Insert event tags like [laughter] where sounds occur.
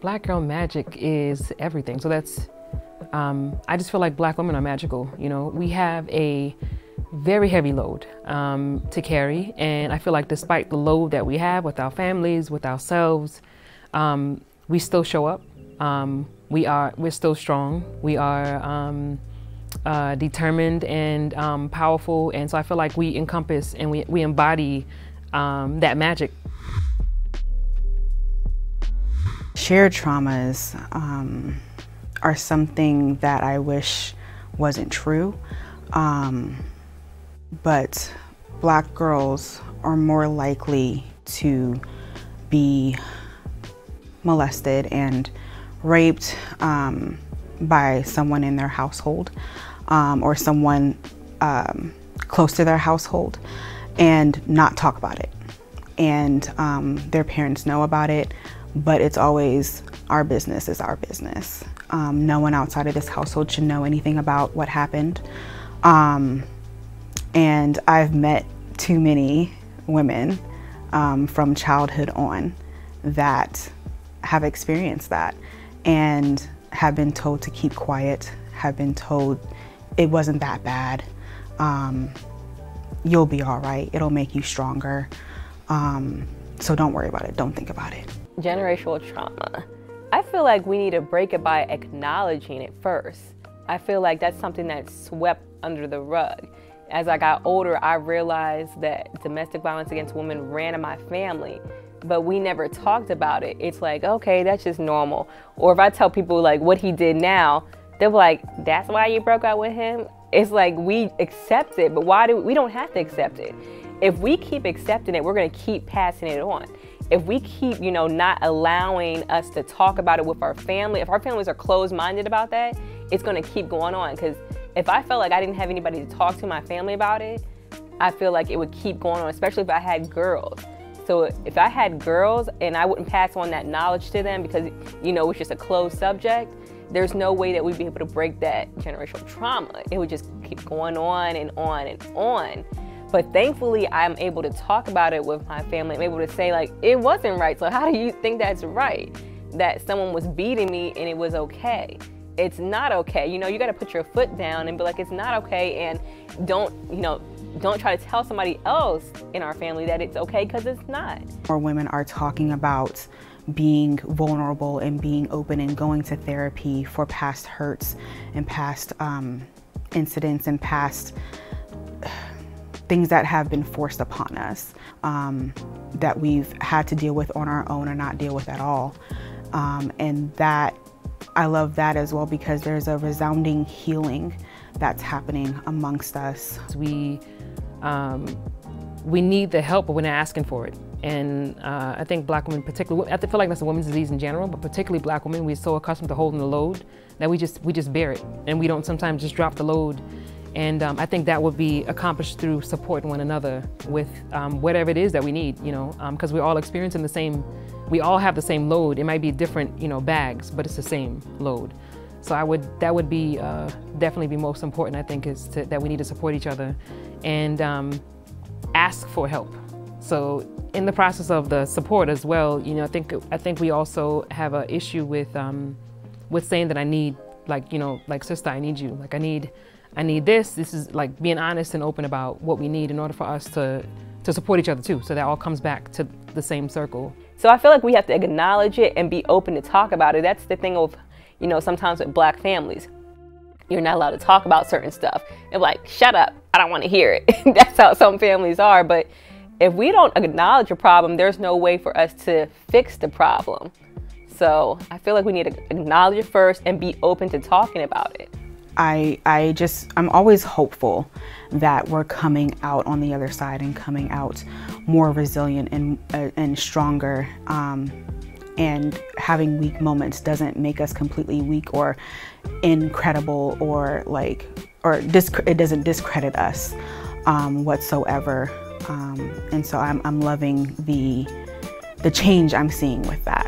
Black girl magic is everything. So that's, um, I just feel like black women are magical. You know, we have a very heavy load um, to carry. And I feel like despite the load that we have with our families, with ourselves, um, we still show up. Um, we are, we're still strong. We are um, uh, determined and um, powerful. And so I feel like we encompass and we, we embody that magic. Shared traumas are something that I wish wasn't true. Um, but black girls are more likely to be molested and raped um, by someone in their household um, or someone um, close to their household and not talk about it. And um, their parents know about it, but it's always our business is our business. Um, no one outside of this household should know anything about what happened. Um, and I've met too many women um, from childhood on that have experienced that and have been told to keep quiet, have been told it wasn't that bad. Um, you'll be all right. It'll make you stronger. Um, so don't worry about it. Don't think about it. Generational trauma. I feel like we need to break it by acknowledging it first. I feel like that's something that's swept under the rug. As I got older, I realized that domestic violence against women ran in my family, but we never talked about it. It's like, okay, that's just normal. Or if I tell people like what he did now, they're like, that's why you broke up with him? It's like we accept it, but why do we don't have to accept it? If we keep accepting it, we're gonna keep passing it on. If we keep, you know, not allowing us to talk about it with our family, if our families are closed-minded about that, it's gonna keep going on because if I felt like I didn't have anybody to talk to my family about it, I feel like it would keep going on, especially if I had girls. So if I had girls and I wouldn't pass on that knowledge to them because, you know, it's just a closed subject, there's no way that we'd be able to break that generational trauma. It would just keep going on and on and on. But thankfully, I'm able to talk about it with my family. I'm able to say, like, it wasn't right. So how do you think that's right? That someone was beating me and it was okay it's not okay. You know, you got to put your foot down and be like, it's not okay. And don't, you know, don't try to tell somebody else in our family that it's okay because it's not. More women are talking about being vulnerable and being open and going to therapy for past hurts and past um, incidents and past things that have been forced upon us um, that we've had to deal with on our own or not deal with at all. Um, and that I love that as well because there's a resounding healing that's happening amongst us. We, um, we need the help, but we're not asking for it. And uh, I think black women particularly, I feel like that's a women's disease in general, but particularly black women, we're so accustomed to holding the load that we just, we just bear it. And we don't sometimes just drop the load. And um, I think that would be accomplished through supporting one another with um, whatever it is that we need, you know, because um, we're all experiencing the same we all have the same load. It might be different, you know, bags, but it's the same load. So I would, that would be uh, definitely be most important. I think is to, that we need to support each other and um, ask for help. So in the process of the support as well, you know, I think I think we also have an issue with um, with saying that I need, like, you know, like sister, I need you. Like I need, I need this. This is like being honest and open about what we need in order for us to to support each other too. So that all comes back to the same circle. So I feel like we have to acknowledge it and be open to talk about it. That's the thing of, you know, sometimes with black families. You're not allowed to talk about certain stuff. And like, shut up, I don't want to hear it. [laughs] That's how some families are. But if we don't acknowledge a problem, there's no way for us to fix the problem. So I feel like we need to acknowledge it first and be open to talking about it. I, I just, I'm always hopeful that we're coming out on the other side and coming out more resilient and, uh, and stronger. Um, and having weak moments doesn't make us completely weak or incredible or like, or it doesn't discredit us um, whatsoever. Um, and so I'm, I'm loving the, the change I'm seeing with that.